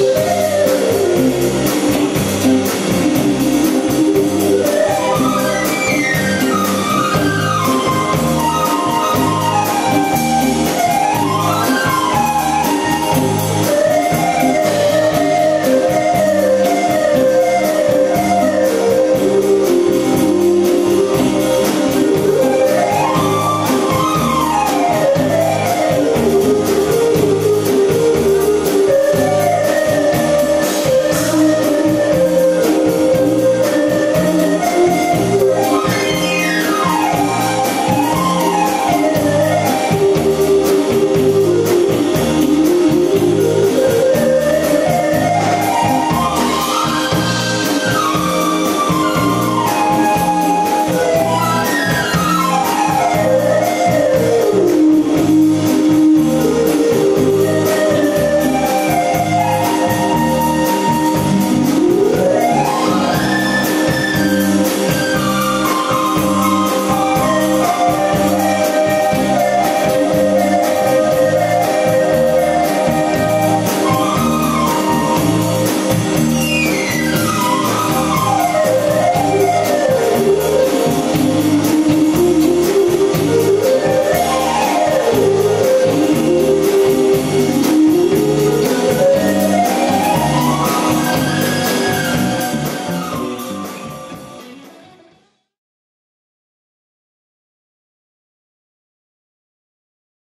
you.